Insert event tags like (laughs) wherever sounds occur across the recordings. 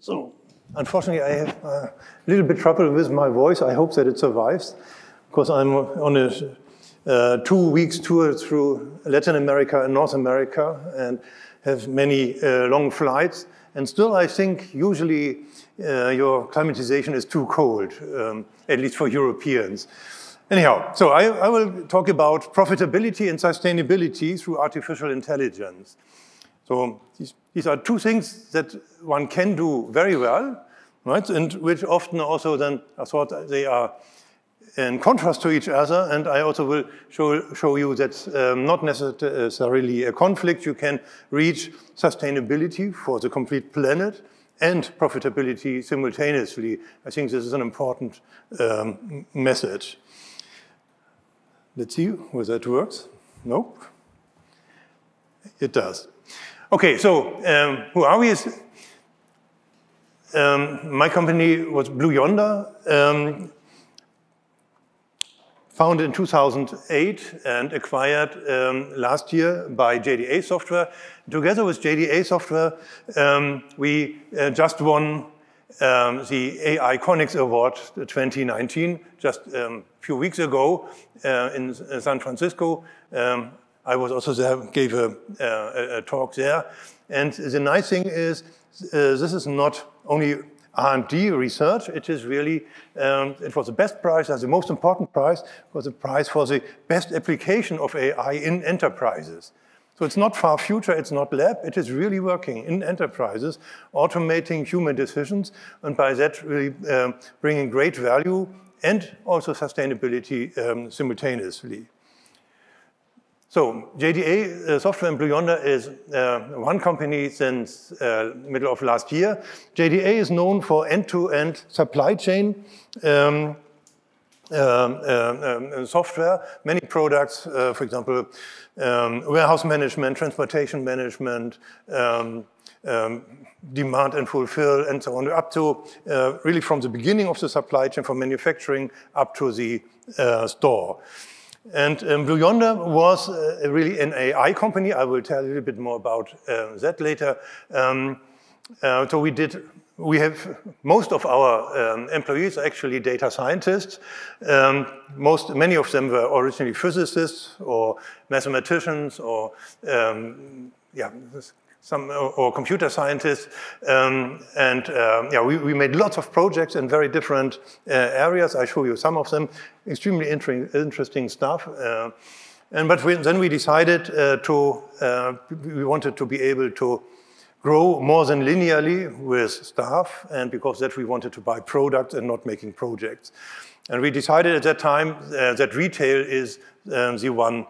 So, unfortunately, I have a little bit trouble with my voice. I hope that it survives, because I'm on a uh, two weeks tour through Latin America and North America and have many uh, long flights. And still, I think usually uh, your climatization is too cold, um, at least for Europeans. Anyhow, so I, I will talk about profitability and sustainability through artificial intelligence. So these, these are two things that one can do very well, right? And which often also then I thought they are in contrast to each other. And I also will show, show you that um, not necessarily a conflict. You can reach sustainability for the complete planet and profitability simultaneously. I think this is an important um, message. Let's see whether it works. Nope. It does. Okay, so um, who are we? Um, my company was Blue Yonder, um, founded in 2008 and acquired um, last year by JDA Software. Together with JDA Software, um, we uh, just won um, the AIconics Award 2019 just a few weeks ago uh, in San Francisco. I was also there, gave a, a, a talk there. And the nice thing is, uh, this is not only R&D research, it is really, um, it was the best prize, as the most important prize, was the prize for the best application of AI in enterprises. So it's not far future, it's not lab, it is really working in enterprises, automating human decisions, and by that really um, bringing great value and also sustainability um, simultaneously. So JDA uh, Software and Blue Yonder is uh, one company since uh, middle of last year. JDA is known for end-to-end -end supply chain um, um, um, software, many products, uh, for example, um, warehouse management, transportation management, um, um, demand and fulfill, and so on, up to uh, really from the beginning of the supply chain, from manufacturing up to the uh, store. And um, Blue Yonder was uh, really an AI company. I will tell a little bit more about uh, that later. Um, uh, so we did, we have, most of our um, employees are actually data scientists. Um, most, many of them were originally physicists or mathematicians or, um, yeah, some or computer scientists, um, and uh, yeah, we, we, made lots of projects in very different uh, areas. I show you some of them. Extremely inter interesting stuff. Uh, and but we, then we decided uh, to uh, we wanted to be able to grow more than linearly with staff, and because that we wanted to buy products and not making projects. And we decided at that time uh, that retail is um, the one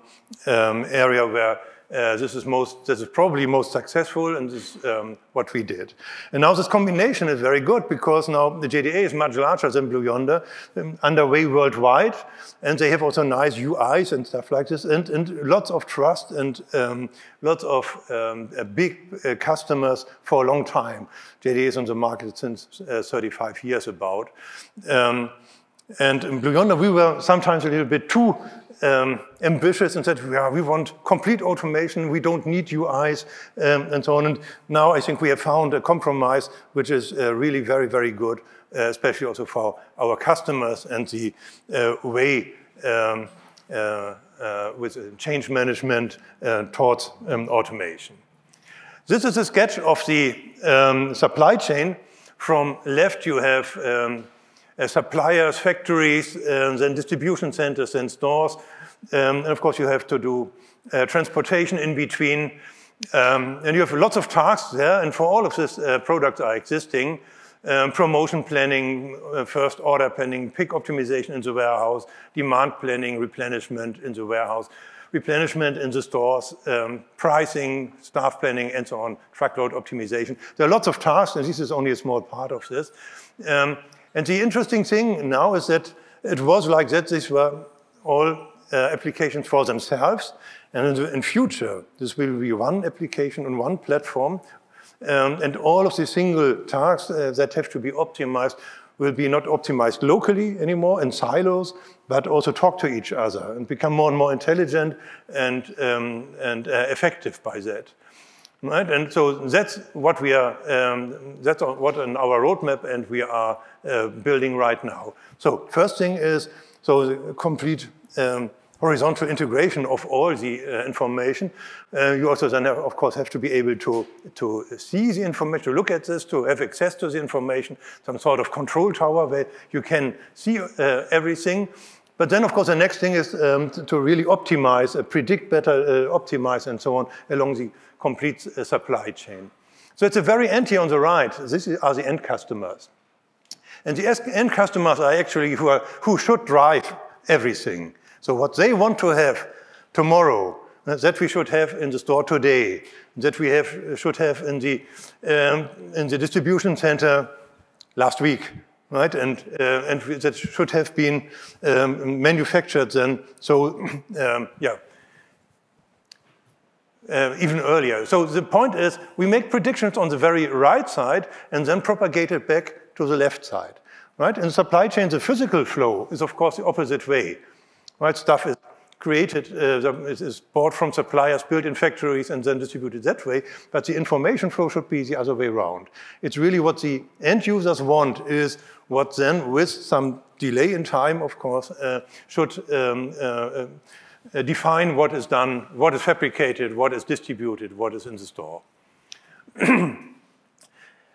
um, area where uh, this is most, this is probably most successful, and this is um, what we did. And now this combination is very good because now the JDA is much larger than Blue Yonder, um, underway worldwide, and they have also nice UIs and stuff like this, and, and lots of trust and um, lots of um, uh, big uh, customers for a long time. JDA is on the market since uh, 35 years about. And in Blue we were sometimes a little bit too um, ambitious and said, yeah, we want complete automation, we don't need UIs, um, and so on. And now I think we have found a compromise which is uh, really very, very good, uh, especially also for our customers and the uh, way um, uh, uh, with change management uh, towards um, automation. This is a sketch of the um, supply chain. From left, you have um, suppliers, factories, um, then distribution centers and stores. Um, and of course, you have to do uh, transportation in between. Um, and you have lots of tasks there, and for all of these uh, products are existing. Um, promotion planning, uh, first order planning, pick optimization in the warehouse, demand planning, replenishment in the warehouse, replenishment in the stores, um, pricing, staff planning, and so on, truckload optimization. There are lots of tasks, and this is only a small part of this. Um, and the interesting thing now is that it was like that. These were all uh, applications for themselves. And in, the, in, future, this will be one application on one platform. Um, and all of the single tasks uh, that have to be optimized will be not optimized locally anymore in silos, but also talk to each other and become more and more intelligent and, um, and uh, effective by that. Right, and so that's what we are, um, that's what in our roadmap and we are uh, building right now. So first thing is, so the complete um, horizontal integration of all the uh, information. Uh, you also then, have, of course, have to be able to, to see the information, to look at this, to have access to the information, some sort of control tower where you can see uh, everything. But then, of course, the next thing is um, to, really optimize, uh, predict better, uh, optimize, and so on along the complete uh, supply chain. So it's a very here on the right. These are the end customers. And the end customers are actually who, are, who should drive everything. So what they want to have tomorrow, uh, that we should have in the store today, that we have, should have in the, um, in the distribution center last week, right? And, uh, and that should have been um, manufactured then. So, (clears throat) um, yeah, uh, even earlier. So the point is, we make predictions on the very right side and then propagate it back to the left side, right? In supply chain, the physical flow is, of course, the opposite way, right? Stuff is created, uh, is bought from suppliers, built in factories, and then distributed that way. But the information flow should be the other way around. It's really what the end users want is what then, with some delay in time, of course, uh, should um, uh, define what is done, what is fabricated, what is distributed, what is in the store. (clears throat) and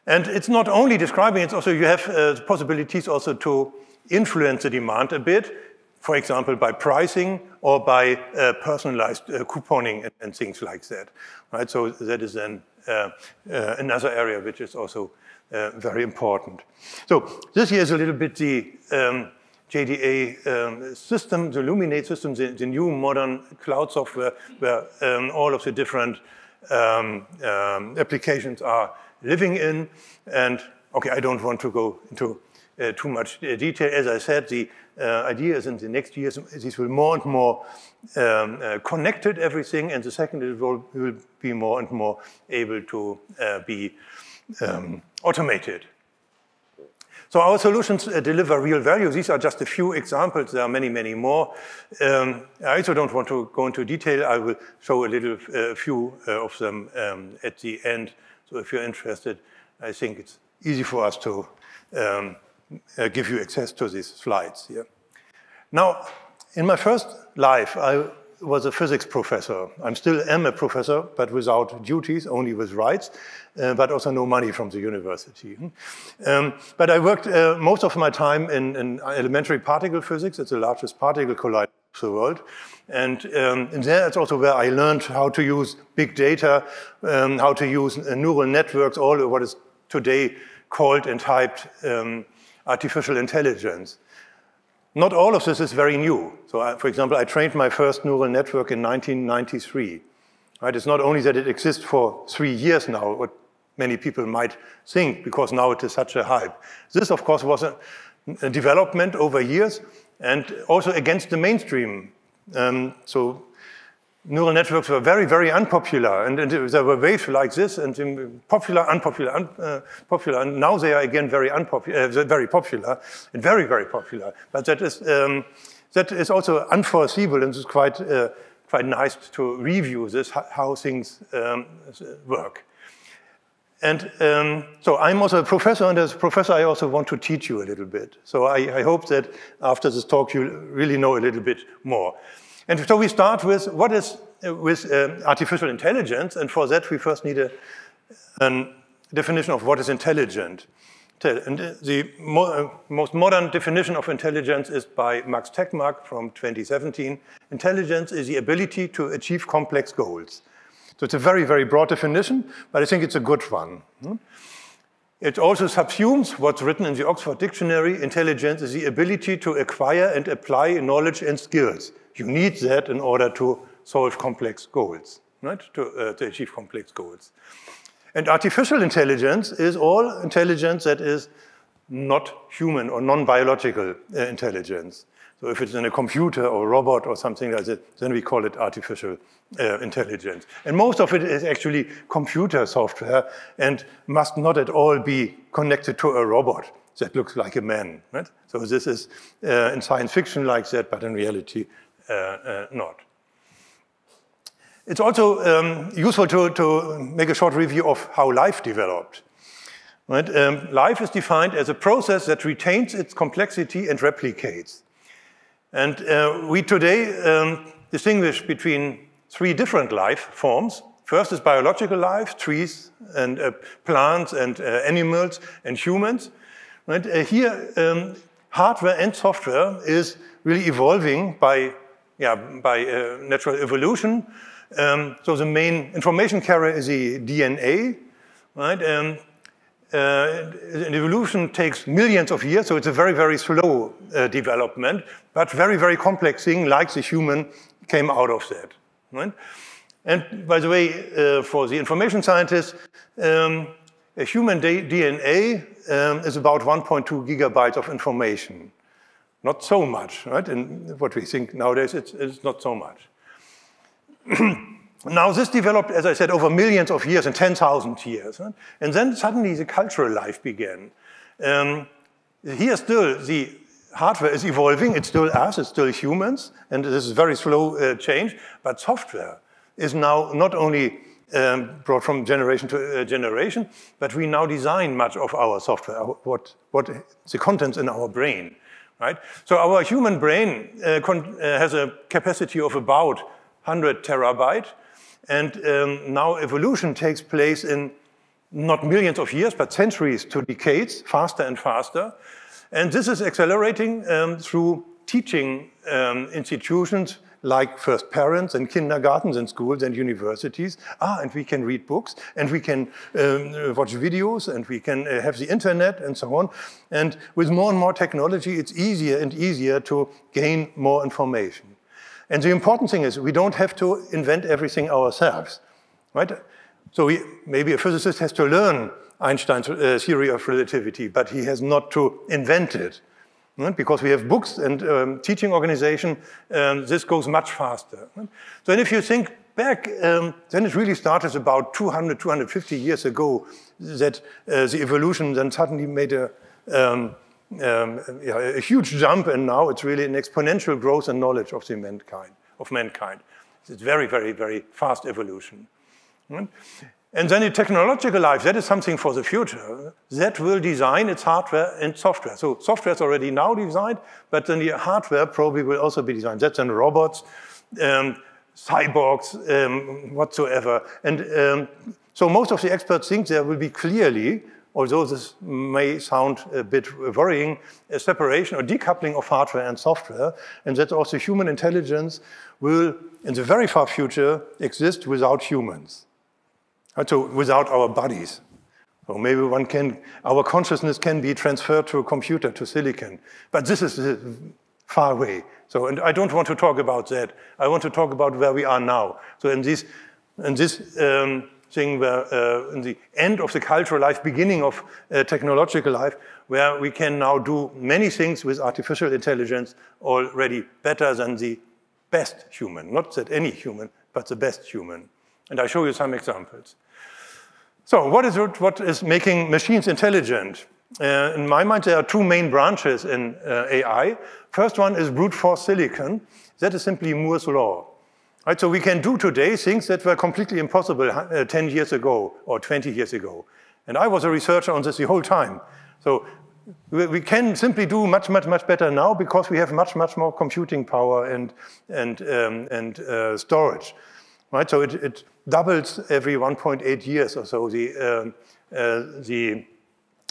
it's not only describing, it's also you have uh, possibilities also to influence the demand a bit for example, by pricing or by uh, personalized uh, couponing and, and, things like that. Right? So that is then uh, uh another area which is also very important. So this here is a little bit the um, JDA um, system, the Luminate system, the, the, new modern cloud software where um, all of the different um, um, applications are living in. And okay, I don't want to go into uh, too much detail. As I said, the uh, idea is in the next years, these will more and more um, uh, connected everything, and the second it will, will be more and more able to uh, be um, automated. So our solutions uh, deliver real value. These are just a few examples. There are many, many more. Um, I also don't want to go into detail. I will show a little uh, few uh, of them um, at the end. So if you're interested, I think it's easy for us to um, uh, give you access to these slides here. Now, in my first life, I was a physics professor. I'm still am a professor, but without duties, only with rights, uh, but also no money from the university. Um, but I worked uh, most of my time in, in, elementary particle physics. It's the largest particle collider of the world. And, um, and there it's also where I learned how to use big data, um, how to use uh, neural networks, all what is today called and typed um, artificial intelligence. Not all of this is very new. So, I, for example, I trained my first neural network in 1993. Right? It's not only that it exists for three years now, what many people might think, because now it is such a hype. This, of course, was a, a development over years and also against the mainstream. Um, so neural networks were very, very unpopular, and, and there were waves like this, and popular, unpopular, un, uh, popular, and now they are again very unpopular, uh, very popular, and very, very popular. But that is um, that is also unforeseeable, and it's quite uh, quite nice to review this how things um, work. And um, so I'm also a professor, and as a professor, I also want to teach you a little bit. So I, I hope that after this talk, you really know a little bit more. And so we start with what is with uh, artificial intelligence, and for that we first need a an definition of what is intelligent. And uh, the mo uh, most modern definition of intelligence is by Max Tegmark from 2017. Intelligence is the ability to achieve complex goals. So it's a very, very broad definition, but I think it's a good one. Hmm? It also subsumes what's written in the Oxford Dictionary. Intelligence is the ability to acquire and apply knowledge and skills you need that in order to solve complex goals, right? To, uh, to achieve complex goals. And artificial intelligence is all intelligence that is not human or non-biological uh, intelligence. So if it's in a computer or a robot or something like that, then we call it artificial uh, intelligence. And most of it is actually computer software and must not at all be connected to a robot that looks like a man. Right? So this is uh, in science fiction like that, but in reality not. it's also um, useful to, to make a short review of how life developed. Right? Um, life is defined as a process that retains its complexity and replicates. And uh, we today um, distinguish between three different life forms. First is biological life, trees and uh, plants and uh, animals and humans. Right? Uh, here, um, hardware and software is really evolving by, yeah, by uh, natural evolution. Um, so the main information carrier is the DNA, right? Um, uh, evolution takes millions of years, so it's a very, very slow uh, development, but very, very complex thing like the human came out of that. Right? And by the way, uh, for the information scientists, um, a human DNA um, is about 1.2 gigabytes of information. Not so much, right? And what we think nowadays, it's, it's not so much. (clears throat) Now this developed, as I said, over millions of years and 10,000 years. Right? And then suddenly the cultural life began. Um, here still the hardware is evolving, it's still us, it's still humans, and this is very slow uh, change, but software is now not only um, brought from generation to uh, generation, but we now design much of our software, what, what the contents in our brain, right? So our human brain uh, uh has a capacity of about 100 terabyte, and um, now evolution takes place in not millions of years, but centuries to decades, faster and faster. And this is accelerating um, through teaching um, institutions like first parents and kindergartens and schools and universities. Ah, and we can read books and we can um, watch videos and we can uh, have the internet and so on. And with more and more technology, it's easier and easier to gain more information. And the important thing is we don't have to invent everything ourselves, right? So we, maybe a physicist has to learn Einstein's uh, theory of relativity, but he has not to invent it. Because we have books and um, teaching organization, um, this goes much faster. So if you think back, um, then it really started about 200, 250 years ago that uh, the evolution then suddenly made a, um, um, yeah, a huge jump, and now it's really an exponential growth and knowledge of the mankind. Of mankind, it's very, very, very fast evolution. And then the technological life, that is something for the future. That will design its hardware and software. So software is already now designed, but then the hardware probably will also be designed. That's in robots, um, cyborgs, um, whatsoever. And um, so most of the experts think there will be clearly although this may sound a bit worrying, a separation or decoupling of hardware and software, and that also human intelligence will, in the very far future, exist without humans. So without our bodies. Or maybe one can, our consciousness can be transferred to a computer, to silicon. But this is far away. So, and I don't want to talk about that. I want to talk about where we are now. So in this, in this um, thing where uh, in the end of the cultural life, beginning of uh, technological life, where we can now do many things with artificial intelligence already better than the best human. Not that any human, but the best human. And I show you some examples. So what is, it, what is making machines intelligent? Uh, in my mind, there are two main branches in uh, AI. First one is brute force silicon. That is simply Moore's law. Right, so we can do today things that were completely impossible uh, 10 years ago or 20 years ago. And I was a researcher on this the whole time. So we, we can simply do much, much, much better now because we have much, much more computing power and, and, um, and uh, storage. Right, so it, it doubles every 1.8 years or so the, uh, uh, the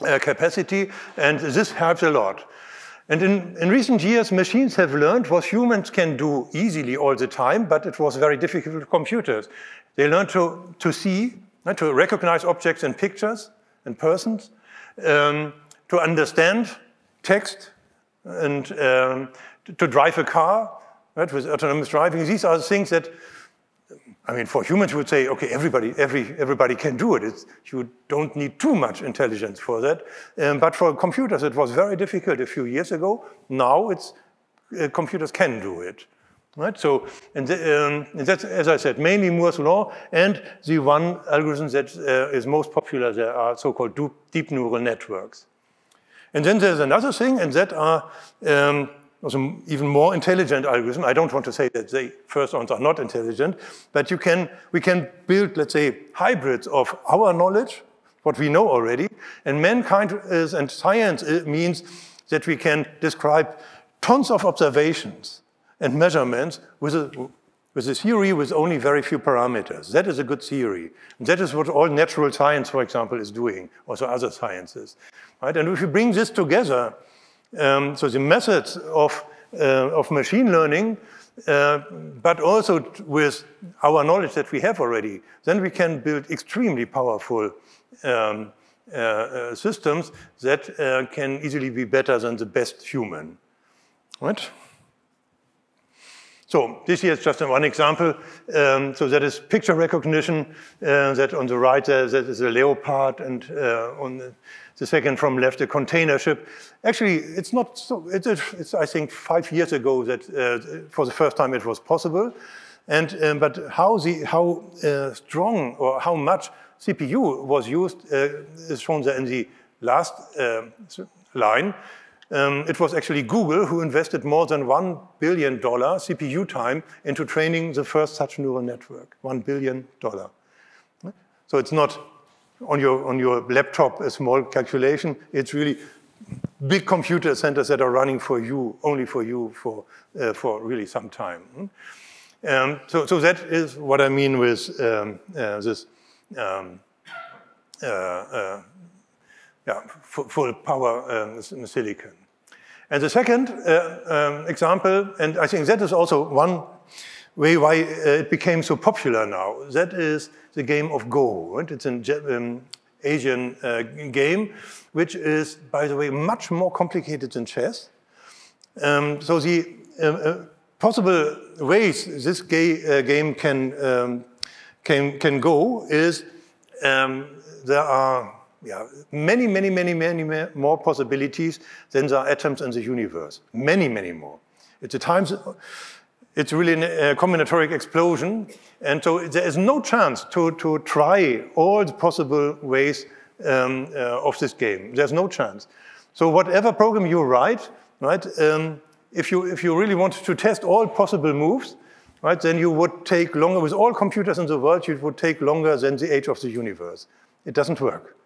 uh, capacity, and this helps a lot. And in, in, recent years, machines have learned what humans can do easily all the time, but it was very difficult for computers. They learned to, to see, uh, to recognize objects and pictures and persons, um, to understand text, and um, to drive a car right, with autonomous driving. These are things that I mean, for humans, you would say, okay, everybody, every, everybody can do it. It's, you don't need too much intelligence for that. Um, but for computers, it was very difficult a few years ago. Now, it's, uh, computers can do it. Right? So, and, the, um, and that's, as I said, mainly Moore's law, and the one algorithm that uh, is most popular there are so-called deep neural networks. And then there's another thing, and that are um, also even more intelligent algorithm. I don't want to say that the first ones are not intelligent, but you can, we can build, let's say, hybrids of our knowledge, what we know already, and mankind is, and science uh, means that we can describe tons of observations and measurements with a, with a theory with only very few parameters. That is a good theory. And that is what all natural science, for example, is doing, also other sciences. Right? And if you bring this together, um, so the methods of, uh, of machine learning, uh, but also with our knowledge that we have already, then we can build extremely powerful um, uh, uh systems that uh, can easily be better than the best human. Right? So this here is just one example. Um, so that is picture recognition. Uh, that on the right there, that is a leopard, and uh, on the, second from left, a container ship. Actually, it's not so. It's, I think five years ago that uh, for the first time it was possible. And um, but how the how uh, strong or how much CPU was used uh, is shown there in the last uh, line. Um, it was actually Google who invested more than $1 billion CPU time into training the first such neural network, $1 billion. So it's not on your, on your laptop a small calculation, it's really big computer centers that are running for you, only for you for, uh, for really some time. Um, so, so that is what I mean with um, uh, this um, uh, uh yeah, full power um, silicon. And the second uh, um, example, and I think that is also one way why uh, it became so popular now, that is the game of Go. Right? It's an um, Asian uh, game, which is, by the way, much more complicated than chess. Um, so the uh, uh, possible ways this ga uh, game can, um, can, can go is um, there are yeah, many, many, many, many more possibilities than there are atoms in the universe. Many, many more. It's a times, it's really a combinatoric explosion. And so there is no chance to, to try all the possible ways um, uh, of this game. There's no chance. So whatever program you write, right, um, if, you, if you really want to test all possible moves, right, then you would take longer, with all computers in the world, you would take longer than the age of the universe. It doesn't work.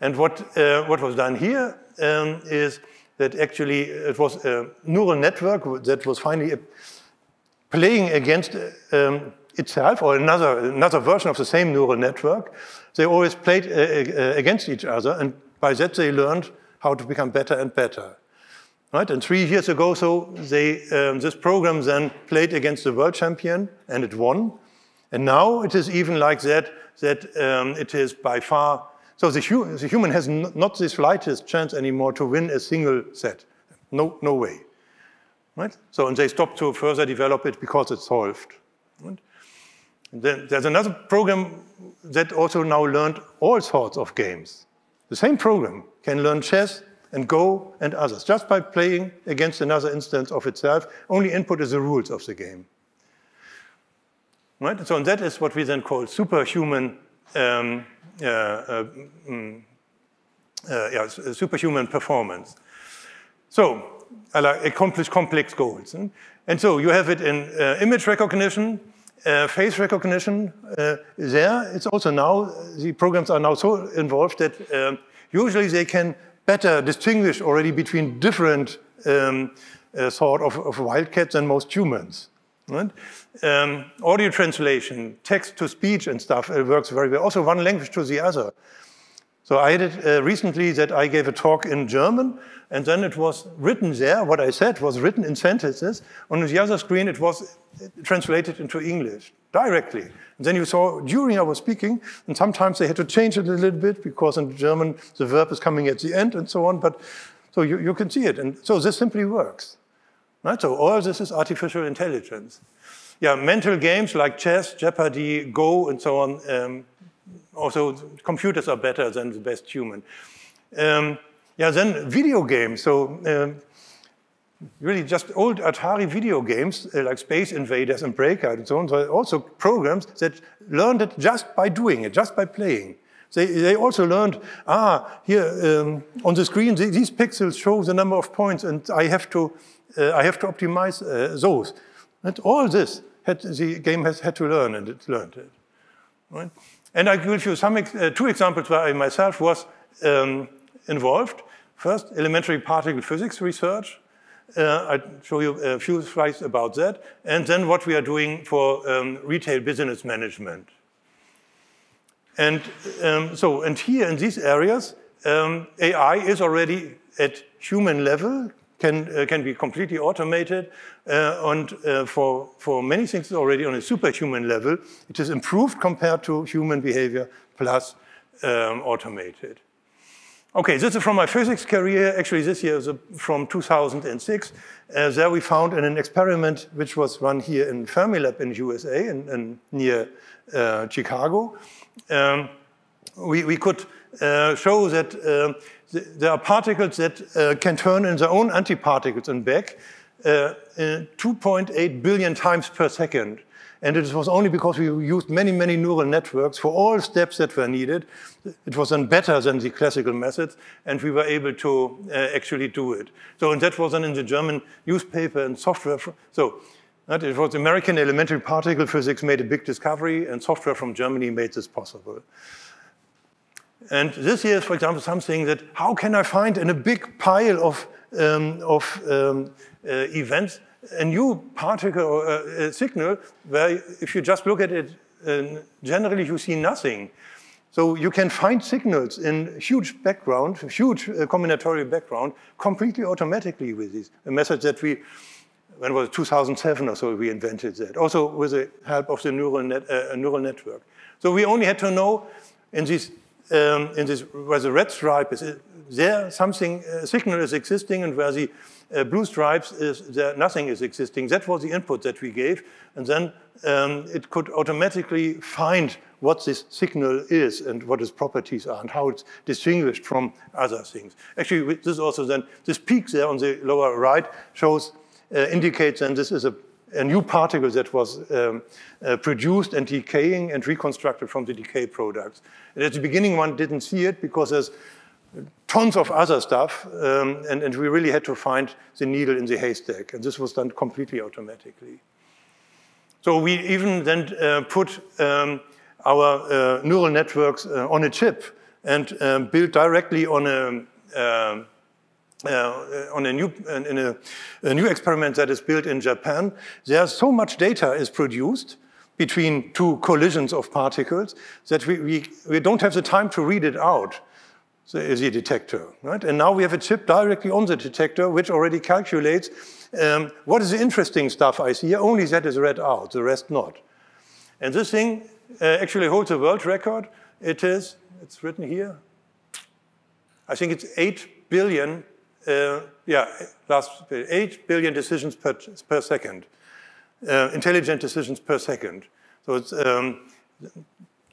And what, uh, what was done here um, is that actually it was a neural network that was finally playing against um, itself or another, another version of the same neural network. They always played uh, uh, against each other, and by that they learned how to become better and better. Right? And three years ago, so they, um, this program then played against the world champion, and it won. And now it is even like that, that um, it is by far so the, hu the human has not the slightest chance anymore to win a single set. No, no way. Right? So, and they stop to further develop it because it's solved. Right? then there's another program that also now learned all sorts of games. The same program can learn chess and Go and others, just by playing against another instance of itself. Only input is the rules of the game. Right? So and that is what we then call superhuman um, mm, uh, yeah, superhuman performance. So, like accomplish complex goals. And so you have it in image recognition, uh, face recognition uh, there. It's also now, the programs are now so involved that uh, usually they can better distinguish already between different um, sort of, of, wildcats than most humans. Right? Um, audio translation, text to speech and stuff it works very well. Also one language to the other. So I did uh, recently that I gave a talk in German, and then it was written there, what I said was written in sentences. On the other screen, it was translated into English directly. And then you saw during I was speaking, and sometimes they had to change it a little bit because in German the verb is coming at the end and so on. But so you, you can see it. And so this simply works. Right? So all this is artificial intelligence. Yeah, mental games like chess, Jeopardy, Go, and so on. Um, also, computers are better than the best human. Um, yeah, then video games. So um, really just old Atari video games uh, like Space Invaders and Breakout and so on. So also programs that learned it just by doing it, just by playing. They, they also learned, ah, here um, on the screen, these pixels show the number of points and I have to, uh, I have to optimize uh, those. And all this had, the game has had to learn and it learned it. Right? And I give you some uh, two examples where I myself was um, involved. First, elementary particle physics research. Uh, I'll show you a few slides about that. And then what we are doing for um, retail business management. And um, so, and here in these areas, um, AI is already at human level, can, uh, can be completely automated, uh, and uh, for, for many things already on a superhuman level. It is improved compared to human behavior plus um, automated. Okay, this is from my physics career. Actually, this year is from 2006. Uh, there we found in an experiment which was run here in Fermilab in USA, in, in near uh, Chicago. Um, we, we could uh, show that uh, th there are particles that uh, can turn in their own antiparticles and back uh, 2.8 billion times per second. And it was only because we used many, many neural networks for all steps that were needed. It was then better than the classical methods, and we were able to uh, actually do it. So, and that was then in the German newspaper and software. So, it was American elementary particle physics made a big discovery, and software from Germany made this possible. And this here is, for example, something that how can I find in a big pile of, um, of um, uh, events a new particle or a, signal where if you just look at it, uh, generally you see nothing. So you can find signals in huge background, huge uh, combinatorial background, completely automatically with these. A method that we, when was it, 2007 or so, we invented that. Also with the help of the neural, net, uh, neural network. So we only had to know in this, um, in this where the red stripe is, there something, a signal is existing and where the uh, blue stripes is there, nothing is existing. That was the input that we gave. And then um, it could automatically find what this signal is and what its properties are and how it's distinguished from other things. Actually, this also then, this peak there on the lower right shows, uh, indicates then this is a, a new particle that was um, uh, produced and decaying and reconstructed from the decay products. And at the beginning, one didn't see it because there's tons of other stuff, um, and, and, we really had to find the needle in the haystack, and this was done completely automatically. So we even then uh, put um, our uh, neural networks uh, on a chip and um, built directly on a um, uh, on a new, in a, a, new experiment that is built in Japan, there's so much data is produced between two collisions of particles that we, we, we don't have the time to read it out the, the detector, right? And now we have a chip directly on the detector, which already calculates um, what is the interesting stuff I see. Only that is read out, the rest not. And this thing uh, actually holds a world record. It is, it's written here. I think it's 8 billion, uh, yeah, last 8 billion decisions per, per second, uh, intelligent decisions per second. So it's um,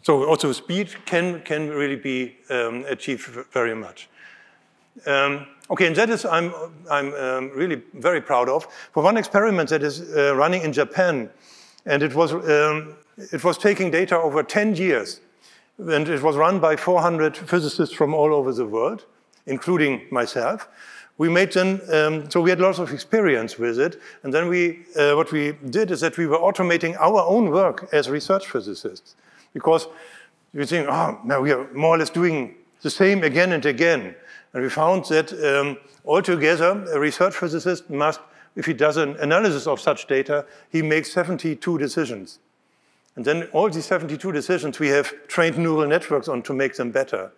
so also speed can, can really be um, achieved very much. Um, okay, and that is I'm, I'm um, really very proud of. For one experiment that is uh, running in Japan, and it was, um, it was taking data over 10 years, and it was run by 400 physicists from all over the world, including myself. We made then, um, so we had lots of experience with it, and then we, uh, what we did is that we were automating our own work as research physicists because you think, oh, now we are more or less doing the same again and again. And we found that um, altogether, a research physicist must, if he does an analysis of such data, he makes 72 decisions. And then all these 72 decisions, we have trained neural networks on to make them better.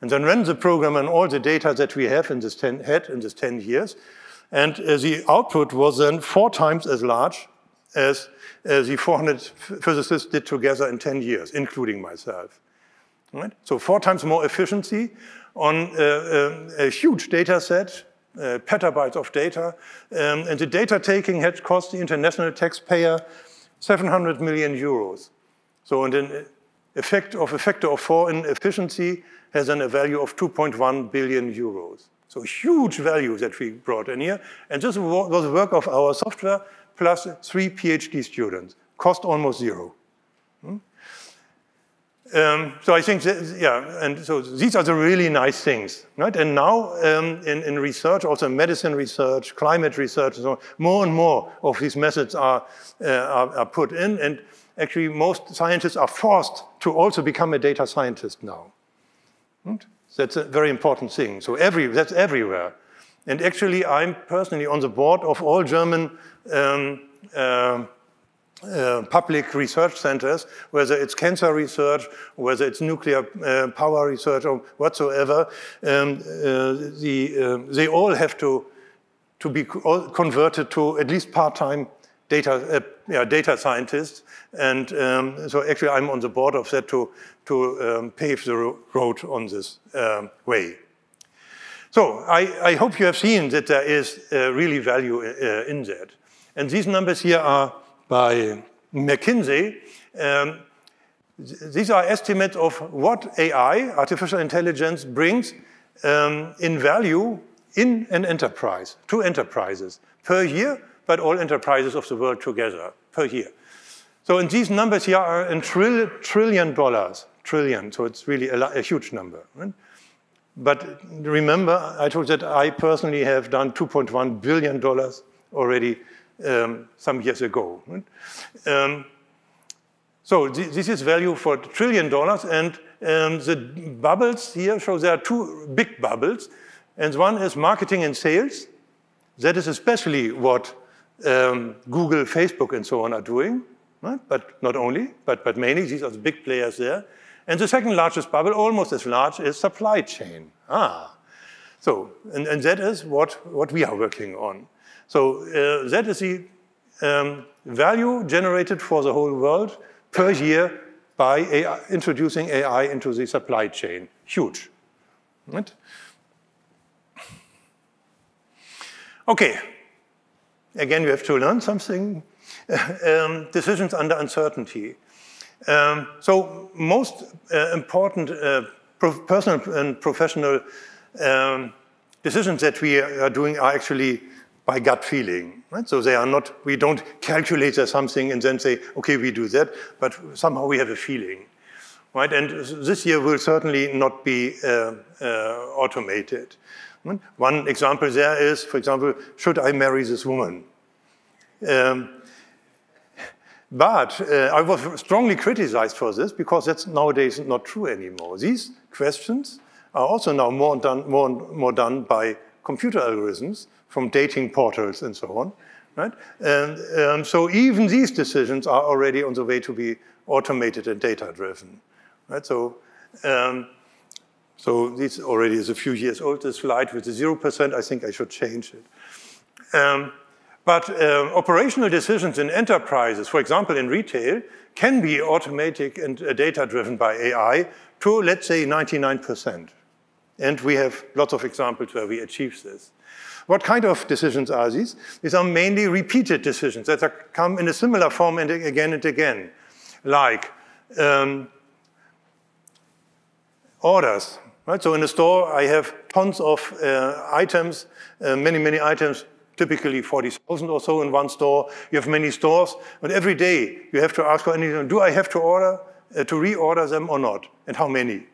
And then ran the program on all the data that we have in this 10, head in this 10 years. And uh, the output was then four times as large as uh, the 400 physicists did together in 10 years, including myself. Right? So four times more efficiency on uh, uh, a huge data set, uh, petabytes of data, um, and the data taking had cost the international taxpayer 700 million euros. So an effect of a factor of four in efficiency has then a value of 2.1 billion euros. So huge value that we brought in here. And this was the work of our software plus three PhD students, cost almost zero. Hmm? Um, so I think, that, yeah, and so these are the really nice things, right? And now um, in, in, research, also medicine research, climate research, and so on, more and more of these methods are, uh, are, are, put in, and actually most scientists are forced to also become a data scientist now. That's a very important thing. So every, that's everywhere. And actually, I'm personally on the board of all German um, uh, uh, public research centers, whether it's cancer research, whether it's nuclear uh, power research or whatsoever, um, uh, the, um, they all have to, to be converted to at least part-time data, uh, yeah, data scientists. And um, so actually I'm on the board of that to, to um, pave the road on this um, way. So I, I, hope you have seen that there is uh, really value in that. And these numbers here are by McKinsey. Um, these are estimates of what AI, artificial intelligence, brings um, in value in an enterprise, to enterprises per year, but all enterprises of the world together per year. So and these numbers here are in trill trillion dollars, trillion, so it's really a, a huge number. Right? But remember, I told that I personally have done $2.1 billion already um, some years ago. Um, so th this is value for trillion dollars, and um, the bubbles here show there are two big bubbles, and one is marketing and sales. That is especially what um, Google, Facebook, and so on are doing, right? but not only, but, but mainly, these are the big players there. And the second largest bubble, almost as large, is supply chain. Ah, so, and, and that is what, what we are working on. So uh, that is the um, value generated for the whole world per year by AI, introducing AI into the supply chain. Huge. Right? Okay. Again, you have to learn something. (laughs) um, decisions under uncertainty. Um, so most uh, important uh, personal and professional um, decisions that we are doing are actually by gut feeling. Right? So they are not, we don't calculate something and then say, okay, we do that, but somehow we have a feeling. Right? And this year will certainly not be uh, uh, automated. One example there is, for example, should I marry this woman? Um, but uh, I was strongly criticized for this because that's nowadays not true anymore. These questions are also now more done, more, more done by computer algorithms from dating portals and so on. Right? And um, so even these decisions are already on the way to be automated and data-driven. Right? So, um, so this already is a few years old, this slide with the 0%. I think I should change it. Um, but uh, operational decisions in enterprises, for example, in retail, can be automatic and uh, data-driven by AI to, let's say, 99%. And we have lots of examples where we achieve this. What kind of decisions are these? These are mainly repeated decisions that come in a similar form and again and again, like um, orders. Right? So in a store, I have tons of uh, items, uh, many, many items, typically 40,000 or so in one store. You have many stores, but every day you have to ask for anything. Do I have to order, uh, to reorder them or not? And how many?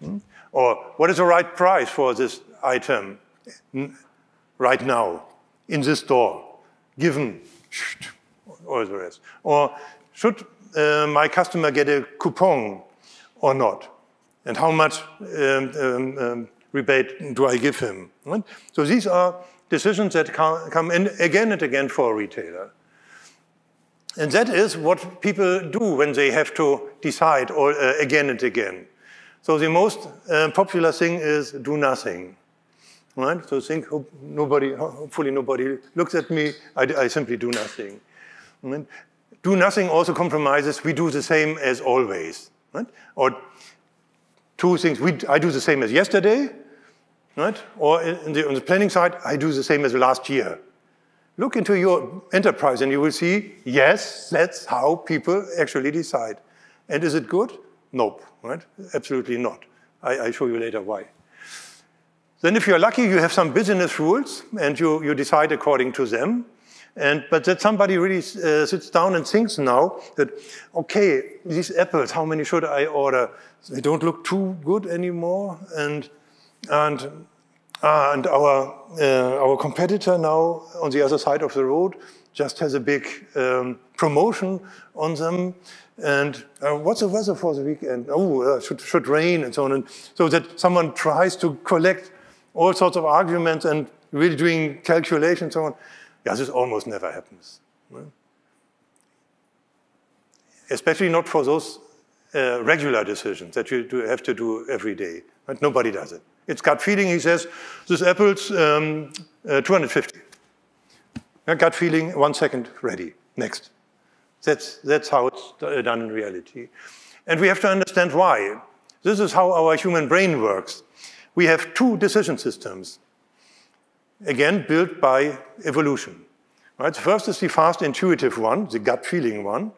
Hmm? Or what is the right price for this item? right now in this store, given (laughs) all the rest? Or should uh, my customer get a coupon or not? And how much um, um, um, rebate do I give him? Right? So these are decisions that come in again and again for a retailer. And that is what people do when they have to decide all, uh, again and again. So the most uh, popular thing is do nothing right? So think hope nobody, hopefully nobody looks at me, I, I simply do nothing. Right? Do nothing also compromises, we do the same as always, right? Or two things, we, I do the same as yesterday, right? Or the, on the planning side, I do the same as last year. Look into your enterprise and you will see, yes, that's how people actually decide. And is it good? Nope, right? Absolutely not. I, I show you later why. Then if you're lucky, you have some business rules and you, you decide according to them. And, but that somebody really uh, sits down and thinks now that, okay, these apples, how many should I order? They don't look too good anymore. And, and, uh, and our, uh, our competitor now on the other side of the road just has a big um, promotion on them. And uh, what's the weather for the weekend? Oh, uh, should, should rain and so on. And so that someone tries to collect all sorts of arguments and really doing calculations and so on. Yeah, this almost never happens. Right? Especially not for those uh, regular decisions that you have to do every day. Right? Nobody does it. It's gut feeling, he says, this apple's um, uh, 250. Yeah, gut feeling, one second, ready, next. That's, that's how it's done in reality. And we have to understand why. This is how our human brain works. We have two decision systems again, built by evolution. Right? First is the fast intuitive one, the gut feeling one.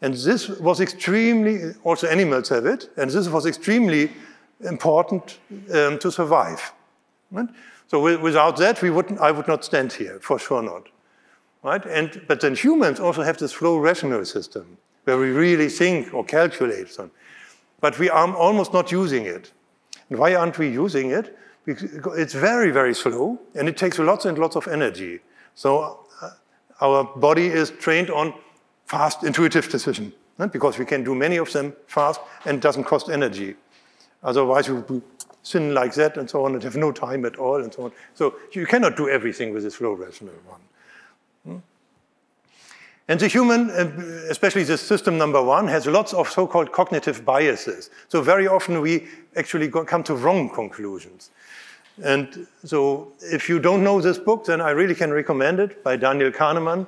And this was extremely, also animals have it, and this was extremely important um, to survive. Right? So without that, we wouldn't, I would not stand here, for sure not. Right? And, but then humans also have this flow rational system, where we really think or calculate. Some. But we are almost not using it. And why aren't we using it? It's very, very slow, and it takes lots and lots of energy. So uh, our body is trained on fast, intuitive decision, right? because we can do many of them fast and doesn't cost energy. Otherwise, we would sin like that and so on and have no time at all and so on. So you cannot do everything with this flow rational one. Hmm? And the human, uh, especially the system number one, has lots of so-called cognitive biases. So very often we actually come to wrong conclusions. And so if you don't know this book, then I really can recommend it by Daniel Kahneman.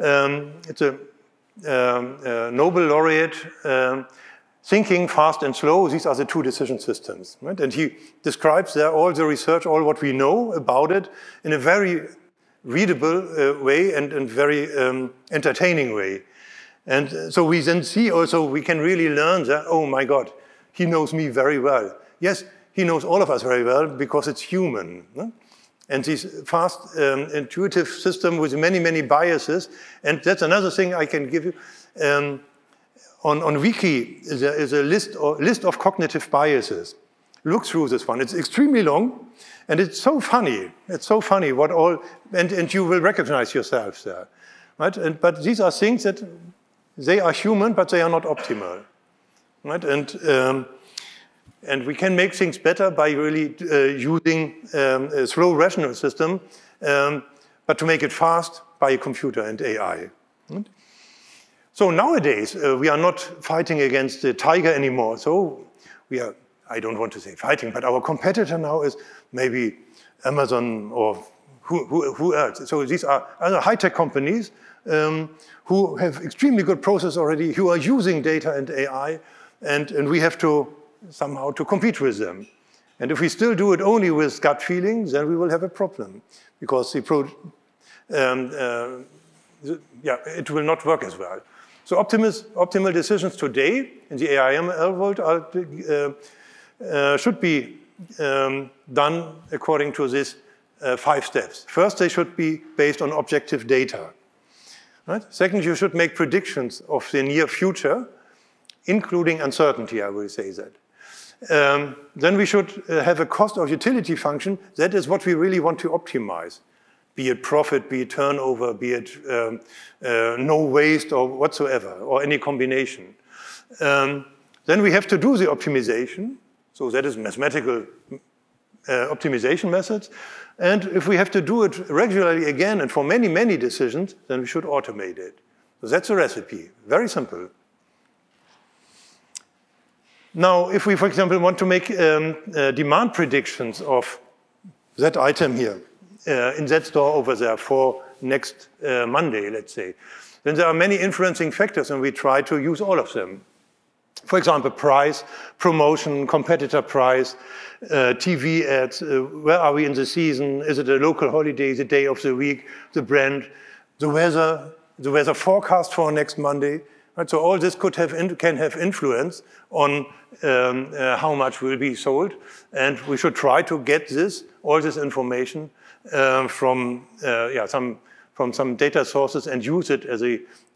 Um, it's a, um, a, Nobel laureate, um, thinking fast and slow, these are the two decision systems. Right? And he describes there all the research, all what we know about it in a very readable uh, way and, and very um, entertaining way. And so we then see also, we can really learn that, oh my God, he knows me very well. Yes, he knows all of us very well because it's human. No? And this fast, um, intuitive system with many, many biases. And that's another thing I can give you. Um, on, on Wiki there is a, list, or, list of cognitive biases. Look through this one. It's extremely long, and it's so funny. It's so funny what all, and, and you will recognize yourselves there. Right? And, but these are things that they are human, but they are not optimal. Right? And, um, and we can make things better by really uh, using um, a slow rational system, um, but to make it fast by a computer and AI. Right? So nowadays, uh, we are not fighting against the tiger anymore. So we are I don't want to say fighting, but our competitor now is maybe Amazon or who, who, who else. So these are other high-tech companies um, who have extremely good process already, who are using data and AI, and, and we have to somehow to compete with them. And if we still do it only with gut feelings, then we will have a problem because the pro, um, uh, yeah, it will not work as well. So optimal decisions today in the AIML world are uh, uh, should be um, done according to these uh, five steps. First, they should be based on objective data. Right? Second, you should make predictions of the near future, including uncertainty, I will say that. Um, then we should uh, have a cost of utility function. That is what we really want to optimize, be it profit, be it turnover, be it um, uh, no waste or whatsoever, or any combination. Um, then we have to do the optimization. So that is mathematical uh, optimization methods. And if we have to do it regularly again and for many, many decisions, then we should automate it. So that's a recipe, very simple. Now, if we, for example, want to make um, uh, demand predictions of that item here uh, in that store over there for next uh, Monday, let's say, then there are many influencing factors and we try to use all of them. For example, price, promotion, competitor price, uh, TV ads, uh, where are we in the season? Is it a local holiday, the day of the week, the brand, the weather, the weather forecast for next Monday? Right? So all this could have can have influence on um, uh, how much will be sold, and we should try to get this all this information uh, from yeah some from some data sources and use it as a,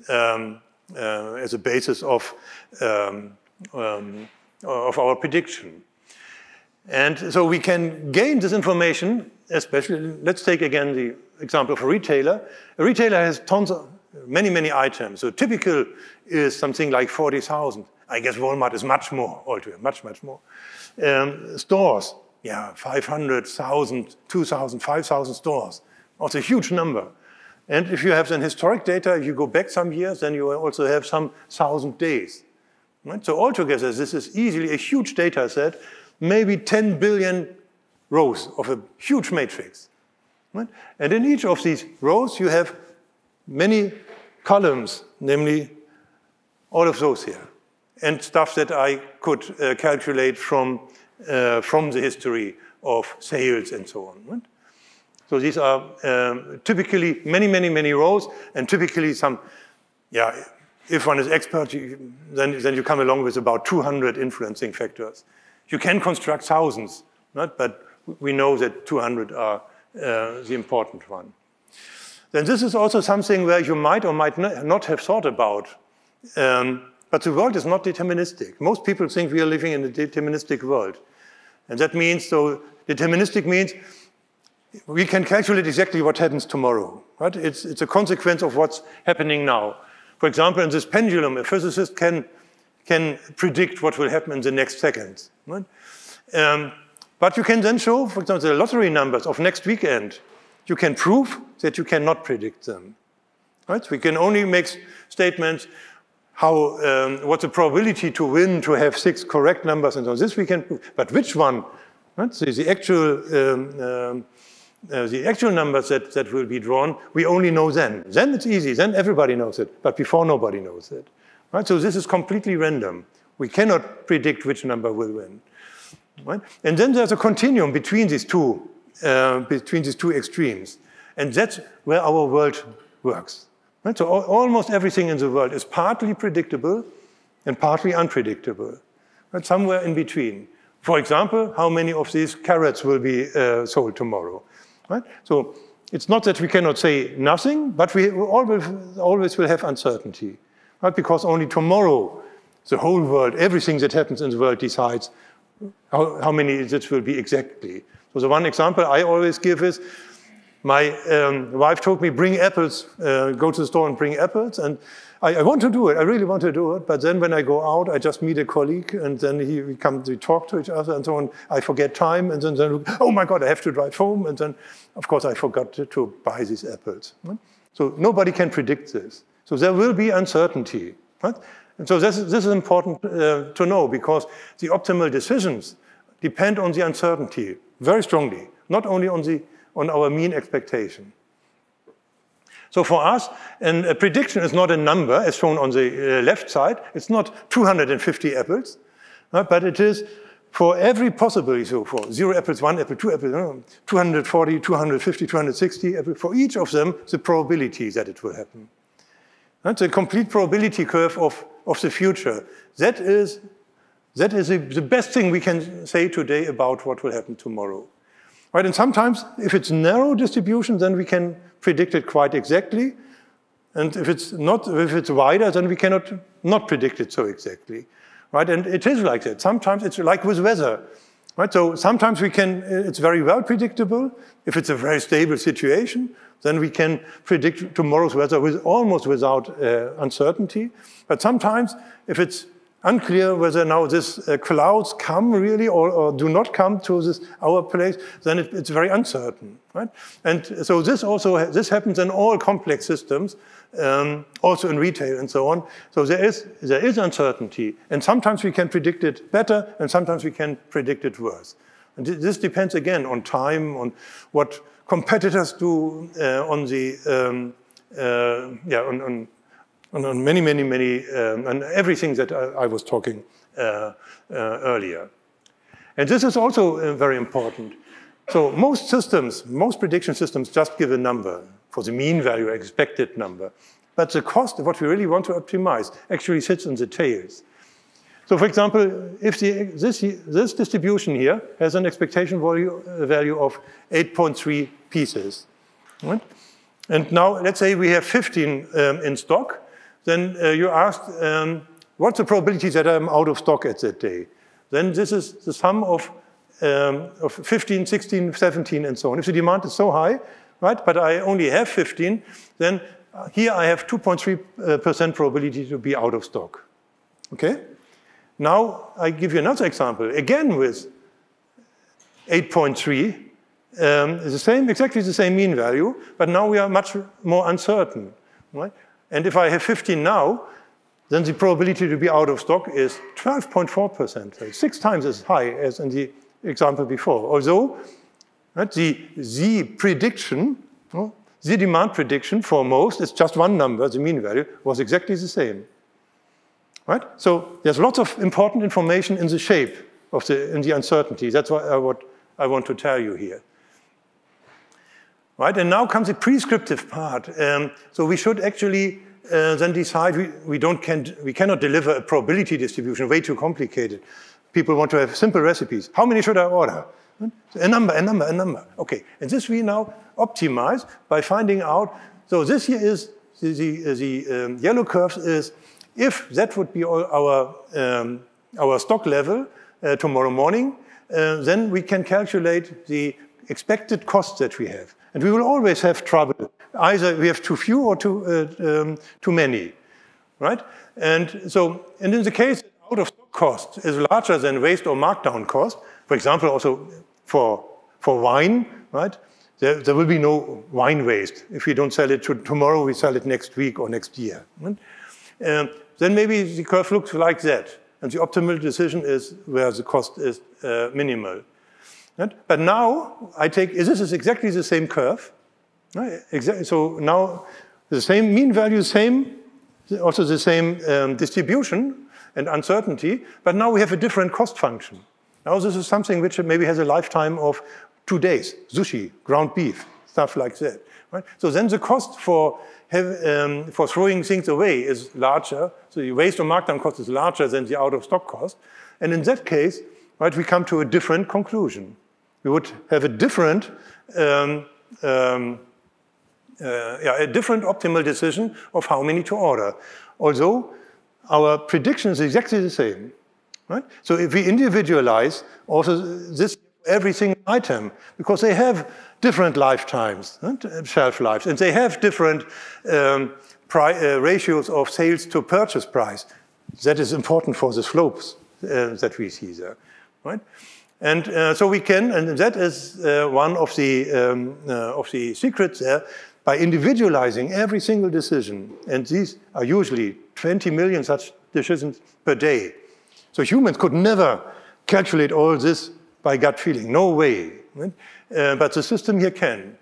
um, uh, as a basis of, um, um, of our prediction. And so we can gain this information, especially, let's take again the example of a retailer. A retailer has tons of, many, many items. So typical is something like 40,000. I guess Walmart is much more altogether, much, much more. Um, stores, yeah, 500,000, 2,000, 5,000 stores. Also a huge number. And if you have some historic data, if you go back some years, then you also have some thousand days. Right? So altogether, this is easily a huge data set, maybe 10 billion rows of a huge matrix. Right? And in each of these rows, you have many columns, namely all of those here, and stuff that I could uh, calculate from, uh, from the history of sales and so on. Right? So these are um, typically many, many, many rows, and typically some, yeah, if one is expert, you, then, then you come along with about 200 influencing factors. You can construct thousands, right? but we know that 200 are uh, the important one. Then this is also something where you might or might not have thought about. Um, but the world is not deterministic. Most people think we are living in a deterministic world. And that means, so deterministic means we can calculate exactly what happens tomorrow. Right? It's, it's a consequence of what's happening now. For example, in this pendulum, a physicist can, can predict what will happen in the next seconds. Right? Um, but you can then show, for example, the lottery numbers of next weekend. You can prove that you cannot predict them. Right? We can only make statements how, um, what's the probability to win, to have six correct numbers and so on. This we can prove. But which one? Right? So the actual um, um, uh, the actual numbers that, that will be drawn, we only know then. Then it's easy, then everybody knows it, but before nobody knows it. Right? So this is completely random. We cannot predict which number will win. Right? And then there's a continuum between these two, uh, between these two extremes. And that's where our world works. Right? So almost everything in the world is partly predictable and partly unpredictable. Right? Somewhere in between. For example, how many of these carrots will be uh, sold tomorrow? Right? So it's not that we cannot say nothing, but we always, always will have uncertainty. Right? Because only tomorrow, the whole world, everything that happens in the world decides how, how many it will be exactly. So the one example I always give is, my um, wife told me, bring apples, uh, go to the store and bring apples. And I, I, want to do it, I really want to do it. But then when I go out, I just meet a colleague and then he, we come to talk to each other and so on. I forget time and then, then, oh my God, I have to drive home. And then, of course, I forgot to, to buy these apples. So nobody can predict this. So there will be uncertainty. Right? And so this, this is important uh, to know because the optimal decisions depend on the uncertainty very strongly, not only on the on our mean expectation. So for us, a prediction is not a number, as shown on the uh, left side. It's not 250 apples, uh, but it is for every possibility, so for zero apples, one apple, two apples, 240, 250, 260, apples, for each of them, the probability that it will happen. That's a complete probability curve of, of the future. That is, that is the, best thing we can say today about what will happen tomorrow. Right? And sometimes, if it's narrow distribution, then we can predict it quite exactly. And if it's not, if it's wider, then we cannot not predict it so exactly. Right? And it is like that. Sometimes it's like with weather. Right? So sometimes we can, it's very well predictable. If it's a very stable situation, then we can predict tomorrow's weather with almost without uh, uncertainty. But sometimes, if it's unclear whether now these uh, clouds come really or, or, do not come to this our place, then it, it's very uncertain, right? And so this also this happens in all complex systems, um, also in retail and so on. So there is there is uncertainty, and sometimes we can predict it better, and sometimes we can predict it worse. And this depends again on time, on what competitors do, uh, on the um, uh, yeah on, on and on many, many, many, um, and everything that I, I was talking uh, uh, earlier. And this is also uh, very important. So most systems, most prediction systems just give a number for the mean value, expected number. But the cost of what we really want to optimize actually sits in the tails. So for example, if the, this, this distribution here has an expectation value, value of 8.3 pieces, right? And now let's say we have 15 um, in stock. Then uh, you ask, um, what's the probability that I'm out of stock at that day? Then this is the sum of, um, of 15, 16, 17, and so on. If the demand is so high, right, but I only have 15, then uh, here I have 2.3% uh, probability to be out of stock. Okay? Now I give you another example, again with 8.3, um, the same, exactly the same mean value, but now we are much more uncertain. Right? And if I have 15 now, then the probability to be out of stock is 12.4%, So six times as high as in the example before. Although right, the, the prediction, the demand prediction for most is just one number, the mean value, was exactly the same. Right? So there's lots of important information in the shape of the, in the uncertainty. That's what I, what I want to tell you here. Right, and now comes the prescriptive part. Um, so we should actually uh, then decide we, we, don't can, we cannot deliver a probability distribution, way too complicated. People want to have simple recipes. How many should I order? A number, a number, a number. Okay, and this we now optimize by finding out, so this here is, the, the, the um, yellow curves is, if that would be our, um, our stock level uh, tomorrow morning, uh, then we can calculate the expected cost that we have. And we will always have trouble. Either we have too few or too, uh, um, too many, right? And so, and in the case out of stock cost is larger than waste or markdown cost, for example, also for, for wine, right? There, there will be no wine waste. If we don't sell it to tomorrow, we sell it next week or next year. Right? Um, then maybe the curve looks like that. And the optimal decision is where the cost is uh, minimal. Right? But now I take, this is exactly the same curve. Right? Exactly, so now the same mean value, same, also the same um, distribution and uncertainty, but now we have a different cost function. Now this is something which maybe has a lifetime of two days, sushi, ground beef, stuff like that. Right? So then the cost for, have, um, for throwing things away is larger, so the waste or markdown cost is larger than the out of stock cost. And in that case, right, we come to a different conclusion we would have a different, um, um, uh, yeah, a different optimal decision of how many to order. Although our prediction is exactly the same, right? So if we individualize also this every single item, because they have different lifetimes, right? shelf lives, and they have different um, uh, ratios of sales to purchase price. That is important for the slopes uh, that we see there, right? And uh, so we can, and that is uh, one of the, um, uh, of the secrets there, by individualizing every single decision, and these are usually 20 million such decisions per day. So humans could never calculate all this by gut feeling, no way. Right? Uh, but the system here can.